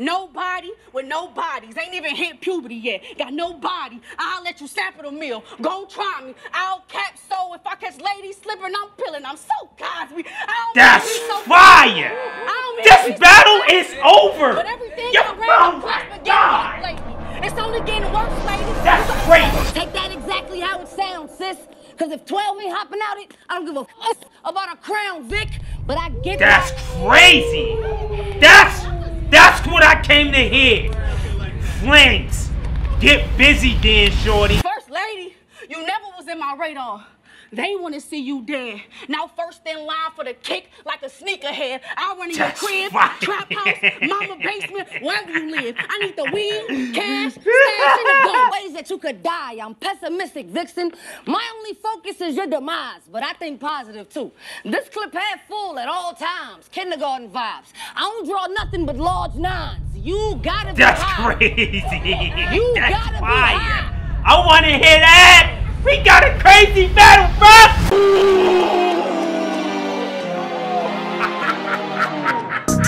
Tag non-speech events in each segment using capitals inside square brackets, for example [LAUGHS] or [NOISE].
Nobody with no bodies. Ain't even hit puberty yet. Got no body. I'll let you sample the meal. Go try me. I'll cap so if I catch ladies slipping, I'm peeling. I'm so Cosby. I don't That's mean to be so fire! I don't mean to This so battle is over! But everything Yo, around oh the my plus but God. lately. It's only getting worse, ladies. That's crazy! Take that exactly how it sounds, sis. Cause if 12 ain't hopping out it, I don't give a fuck about a crown, Vic. But I get That's that. crazy! That's that's what I came to hear. Flames, get busy then, shorty. First lady, you never was in my radar. They want to see you dead. Now first in line for the kick like a sneakerhead. I run in your That's crib, fire. trap house, mama [LAUGHS] basement, wherever you live. I need the weed, cash, stash, and the gun. [LAUGHS] Ways that you could die. I'm pessimistic, Vixen. My only focus is your demise, but I think positive too. This clip had full at all times. Kindergarten vibes. I don't draw nothing but large nines. You gotta be That's crazy. You That's gotta be fire. high. I want to hear that. We got a crazy battle, bro.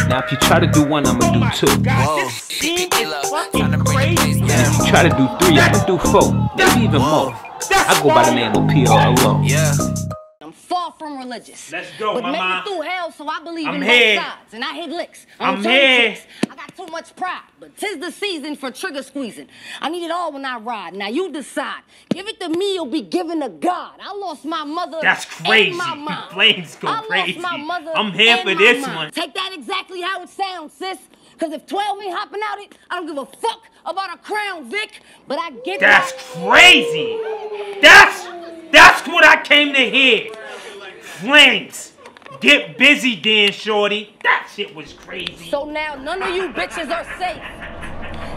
Now, if you try to do one, I'ma do oh two. God, this scene is fucking crazy. If you try to do three, I'ma do four. Maybe even more. I go by the name of PRLO. Yeah. I'm religious. Let's go, but mama. made it through hell, so I believe I'm in here. both sides. And I hit licks. I'm turn here. tricks. I got too much pride, but tis the season for trigger squeezing. I need it all when I ride. Now you decide. Give it to me or be given to God. I lost my mother. That's and crazy. my mom. Flames go I lost my mother I'm here for this mom. one. Take that exactly how it sounds, sis. Cause if 12 ain't hopping out it, I don't give a fuck about a crown, Vic. But I get That's that. crazy. That's that's what I came to hear. Flames, get busy then, shorty. That shit was crazy. So now none of you bitches are safe.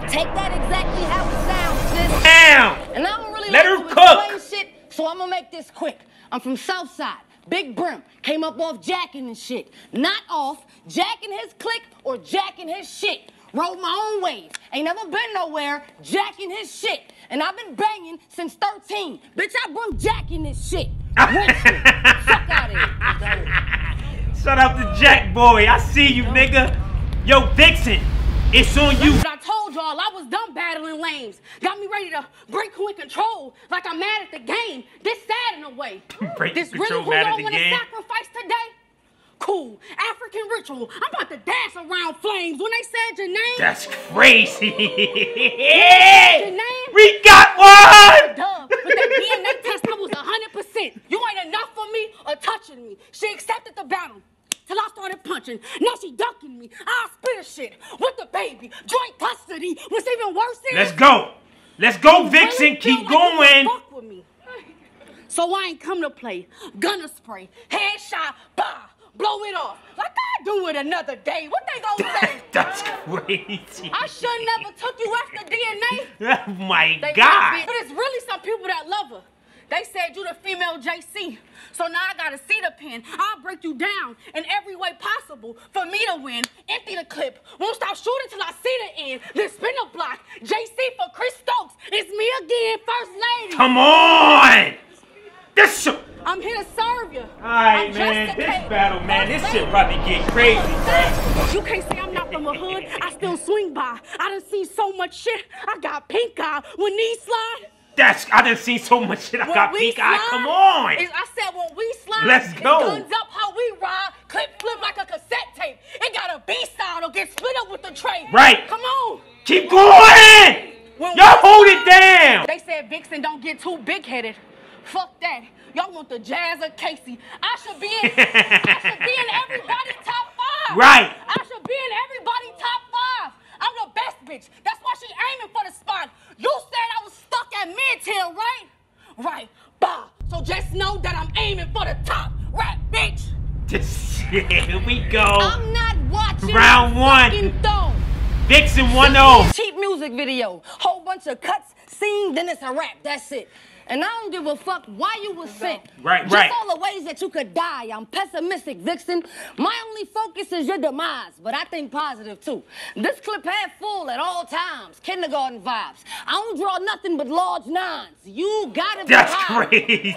Take that exactly how it sounds, sis. Down. And I don't really Let like her cook. shit, so I'm gonna make this quick. I'm from Southside. Big Brim came up off jacking and shit. Not off jacking his click or jacking his shit. Rode my own wave. Ain't never been nowhere jacking his shit. And I've been banging since 13. Bitch, I broke jacking this shit. Winston, fuck out of here. Shout out to Jack Boy. I see you, nigga. Yo, Vixen, it's on you. I told y'all I was done battling lames. Got me ready to break who in control, like I'm mad at the game. This sad in a way. Break this control, really who mad at y'all wanna game? sacrifice today? Cool. African ritual. I'm about to dance around flames. When they said your name, That's crazy. Your name? we got one. Duh. But that DNA test, I was 100%. You ain't enough for me or touching me. She accepted the battle. Till I started punching. Now she ducking me. I spit a shit with the baby. Joint custody. What's even worse is Let's go. Let's go, You Vixen. really Keep like going. Fuck with me. So I ain't come to play. Gunner spray, headshot, bah, blow it off. Like I do it another day. What they gonna [LAUGHS] say? That's crazy. I should never took you after DNA. Oh [LAUGHS] my They God. But it's really some people that love her. They said you the female JC. So now I gotta see the pin. I'll break you down in every way possible for me to win. Empty the clip. Won't stop shooting till I see the end. Then spin the block. JC for Chris Stokes. It's me again, first lady. Come on. This shit. I'm here to serve you. Alright, I'm man. This battle, man. This shit probably get crazy, bruh. You can't say I'm not from a hood. I still swing by. I done seen so much shit. I got pink eye when knees slide. That's I done seen so much shit. I When got pink eye. Come on. I said when we slide, Let's go. Guns up how we ride, clip flip like a cassette tape. It got a B side or get split up with the tray. Right. Come on. Keep going. Y'all hold it down. They said Vixen don't get too big headed. Fuck that. Y'all want the Jazz or Casey? I should be in. I [LAUGHS] should be in everybody top five. Right. I should be in everybody top five. I'm the best bitch. That's why she aiming for the spot. You said I was stuck at mid-tail, right? Right. Bah. So just know that I'm aiming for the top. Right, bitch. [LAUGHS] Here we go. I'm not watching Round one. Vixen 1-0. Cheap music video. Whole bunch of cuts, scene, then it's a rap. That's it. And I don't give a fuck why you was sent. Right, Just right. all the ways that you could die. I'm pessimistic, Vixen. My only focus is your demise, but I think positive too. This clip had full at all times. Kindergarten vibes. I don't draw nothing but large nines. You gotta be That's high. crazy.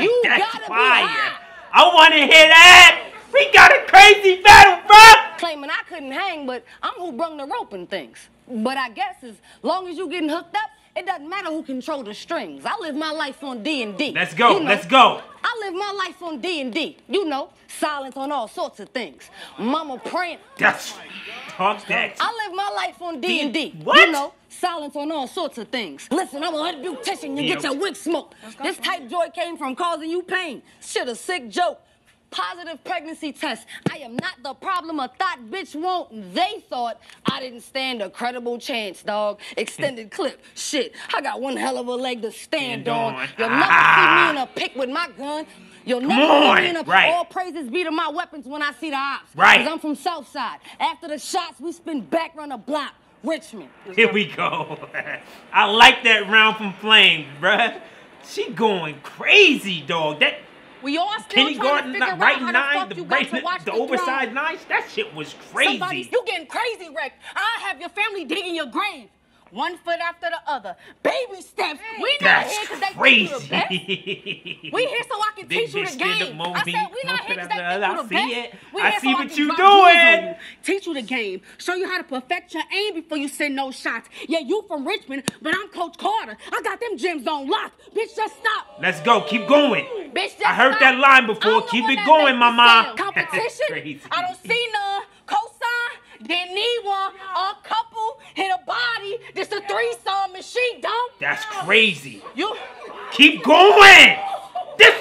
You [LAUGHS] That's gotta be fire. high. I want to hear that. We got a crazy battle, bro. claiming I couldn't hang, but I'm who brung the rope and things. But I guess as long as you getting hooked up, it doesn't matter who control the strings. I live my life on D and D. Let's go, You know, let's go. I live my life on D and D. You know, silence on all sorts of things. Mama praying. That's talk that. I live my life on D and D. What? You know, silence on all sorts of things. Listen, I'm a hood beautician. You get your wig smoked. This type joy came from causing you pain. Shit, a sick joke. Positive pregnancy test. I am not the problem a thought bitch won't. They thought I didn't stand a credible chance, dog. Extended [LAUGHS] clip. Shit, I got one hell of a leg to stand Stand on. on. You'll Ah. never see me in a pic with my gun. You'll Come never on. see me in a Right. all praises be to my weapons when I see the ops. Right. Cause I'm from Southside. After the shots, we spin back run the block. Richmond. [LAUGHS] Here we go. [LAUGHS] I like that round from Flame, bruh. She going crazy, dog. That We all still Kenny trying to figure not out how the nine, fuck the, you got to right, watch the, the oversized nines. That shit was crazy. you getting crazy wrecked. I have your family digging your grave. One foot after the other. Baby steps. We not That's here because they think you the best. crazy. [LAUGHS] We here so I can Big teach you bitch the stand-up game. I said we not one here foot because they think you other. the I see best. it. We I here see so what can you drop jewels on doing. you. Teach you the game. Show you how to perfect your aim before you send no shots. Yeah, you from Richmond, but I'm Coach Carter. I got them gems on lock. Bitch, just stop. Let's go. Keep going. Bitch, just I heard stop. that line before. Keep it going, mama. [LAUGHS] Competition? I don't see none. Didn't need one. A couple hit a body. This a threesome machine, dump. That's crazy. You Keep going. This.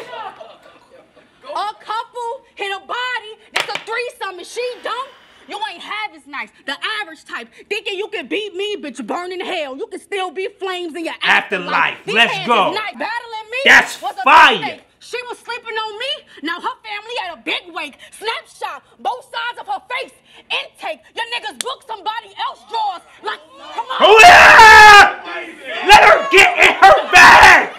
a couple hit a body. This a threesome machine, dump. You ain't half as nice. The average type. Thinking you can beat me, bitch, burn in hell. You can still be flames in your Afterlife. These Let's go. Nice. Battling me. That's fire. She was sleeping on me. Now her family had a big wake. Snapshot, both sides of her face. Intake. Your niggas book somebody else drawers. Like, come on. Oh yeah! Let her get in her bag.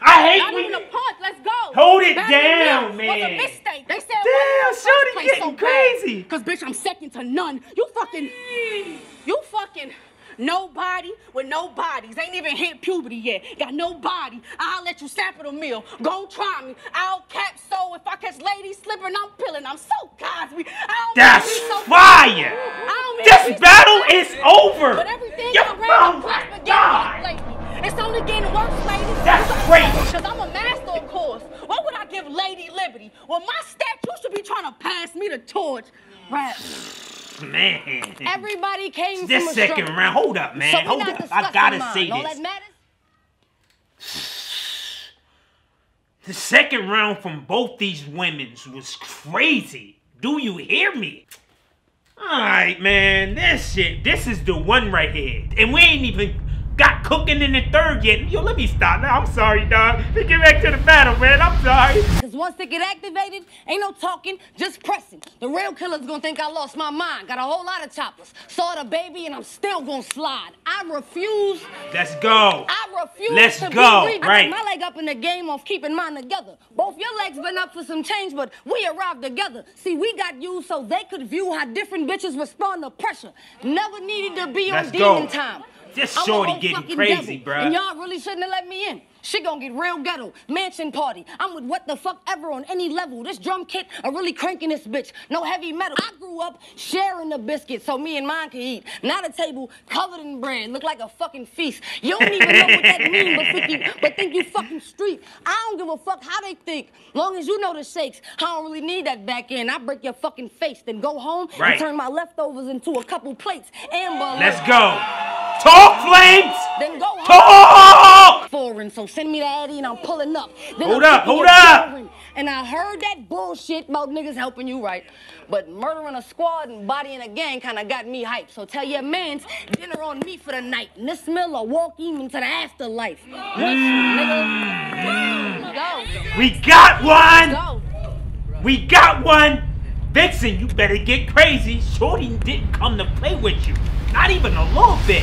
I hate Not when even a punch. Let's go. Hold it down, me Was a man. mistake. They said Damn, shorty getting so bad? crazy. Cause bitch, I'm second to none. You fucking, you fucking. Nobody with no bodies. Ain't even hit puberty yet. Got no body. I'll let you sample the meal. Go try me. I'll cap so if I catch ladies slipping, I'm peeling. I'm so Cosby. I That's mean to be so fire. I don't mean to This so battle Cosby. is over. But everything Yo, around oh the my place God. lately. It's only getting worse, ladies. That's crazy. Cause I'm a master, of course. Why would I give Lady Liberty? Well, my statue should be trying to pass me the torch. Right. Man. Everybody came this from a second struggle. round. Hold up, man. So Hold up. I gotta mine. say this. matters? The second round from both these women's was crazy. Do you hear me? Alright, man. This shit, this is the one right here. And we ain't even cooking in the third yet. Yo, let me stop now. I'm sorry, dog. Let's get back to the battle, man. I'm sorry. Cause once they get activated, ain't no talking, just pressing. The real killer's gonna think I lost my mind. Got a whole lot of choppers. Saw the baby and I'm still gonna slide. I refuse. Let's go. I refuse Let's to go. I right. got my leg up in the game of keeping mine together. Both your legs been up for some change, but we arrived together. See, we got you so they could view how different bitches respond to pressure. Never needed to be Let's on go. demon time. This I'm a shorty whole getting fucking crazy, devil, bruh. And y'all really shouldn't have let me in. She gonna get real ghetto. Mansion party. I'm with what the fuck ever on any level. This drum kit are really cranking this bitch. No heavy metal. I grew up sharing the biscuit so me and mine could eat. Not a table covered in bread. Look like a fucking feast. You don't even know what that means, but think you, but think you fucking street. I don't give a fuck how they think. Long as you know the shakes, I don't really need that back end. I break your fucking face, then go home Right. and turn my leftovers into a couple plates. Amber. Let's go. Talk, Flames. Then go Talk. foreign, so send me the Addy and I'm pulling up. Then Hold I'm up, hold up. foreign. And I heard that bullshit about niggas helping you right. But murdering a squad and bodying a gang kinda got me hyped. So tell your mans, dinner on me for the night. And this mill will walk him into the afterlife. Once, nigga. Go. We got one. Go. We got one! Vixen, you better get crazy. Shorty didn't come to play with you. Not even a little bit.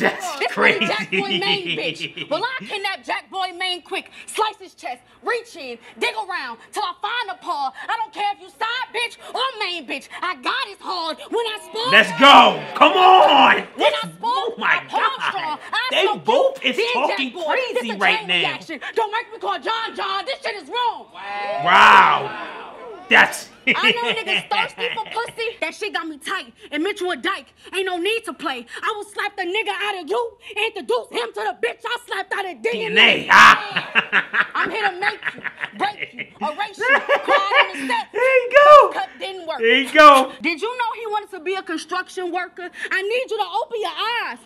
Tell me why. That's this crazy. Jack Boy Main bitch. Well, I kidnap Jack Boy Main quick, slice his chest, reach in, dig around till I find a paw. I don't care if you side bitch or main bitch. I got his hard when I spawn. Let's go. Come on. When This- I spoke, oh my I palm God. strong. I They both you, is talking Jack crazy right now. Reaction. Don't make me call John John. This shit is wrong. wow. Wow. That's I know niggas [LAUGHS] thirsty for pussy. That shit got me tight. And Mitchell a dyke. Ain't no need to play. I will slap the nigga out of you and introduce him to the bitch I slapped out of DNA. DNA. Ah. I'm here to make you, break you, erase you, cry in the set. [LAUGHS] There you go. Cut didn't work. There you go. Did you know he wanted to be a construction worker? I need you to open your eyes.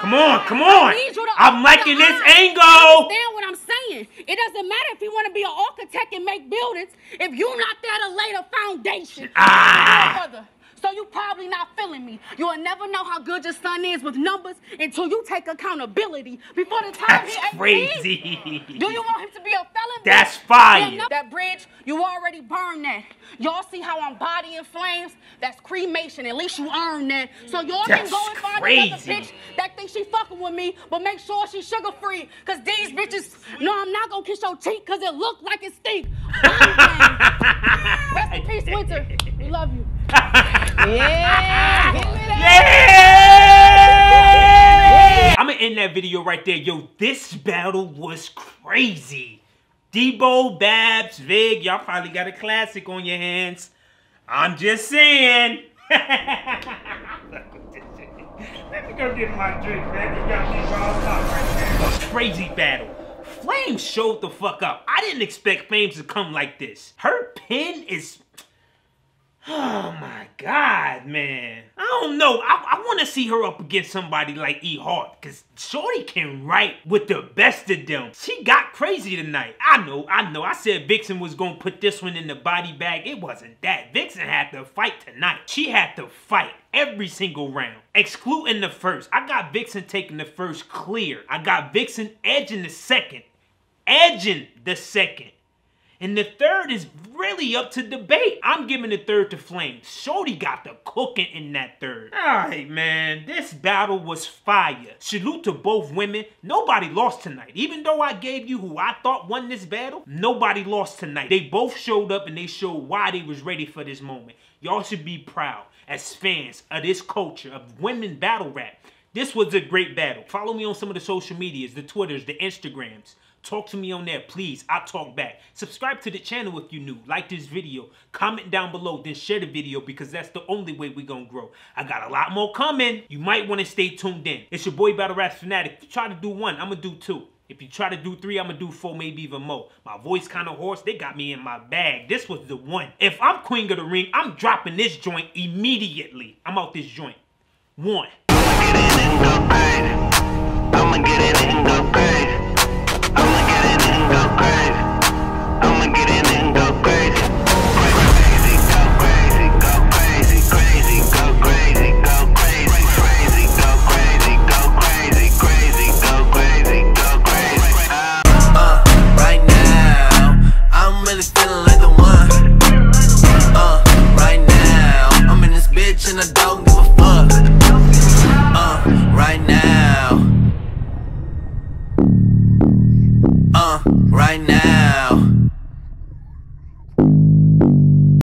Come on, come on. need you to I'm liking this eyes. angle. Understand what I'm saying? It doesn't matter if you want to be an architect and make buildings if you're not there to lay the foundation. Ah. So you probably not feeling me. You'll never know how good your son is with numbers until you take accountability before the time That's he 18. crazy. Do you want him to be a felon? That's fire. That bridge, you already burned that. Y'all see how I'm body in flames? That's cremation. At least you earned that. So y'all can go and find another bitch that thinks she fucking with me, but make sure she's sugar free. Cause these bitches, no, I'm not gonna kiss your cheek cause it look like it stink. [LAUGHS] Rest in peace, Winter. We love you. Yeah, give me that. Yeah! I'm gonna end that video right there. Yo, this battle was crazy. Debo, Babs, Vig, y'all probably got a classic on your hands. I'm just saying. [LAUGHS] Let me go get my drink, man. You got me riled up right there. Crazy battle. Flames showed the fuck up. I didn't expect Flames to come like this. Her pen is Oh my god, man. I don't know. I, I want to see her up against somebody like E Hart because Shorty can write with the best of them. She got crazy tonight. I know, I know. I said Vixen was going to put this one in the body bag. It wasn't that. Vixen had to fight tonight. She had to fight every single round, excluding the first. I got Vixen taking the first clear. I got Vixen edging the second. Edging the second. And the third is really up to debate. I'm giving the third to Flame. Shorty got the cooking in that third. Alright, man. This battle was fire. Salute to both women. Nobody lost tonight. Even though I gave you who I thought won this battle, nobody lost tonight. They both showed up and they showed why they was ready for this moment. Y'all should be proud as fans of this culture of women battle rap. This was a great battle. Follow me on some of the social medias, the Twitters, the Instagrams. Talk to me on there, please. I'll talk back. Subscribe to the channel if you're new. Like this video. Comment down below, then share the video because that's the only way we gonna grow. I got a lot more coming. You might want to stay tuned in. It's your boy Battle Rap Fanatic. If you try to do one, I'm gonna do two. If you try to do three, I'm gonna do four, maybe even more. My voice kind of hoarse. They got me in my bag. This was the one. If I'm Queen of the Ring, I'm dropping this joint immediately. I'm out this joint. One.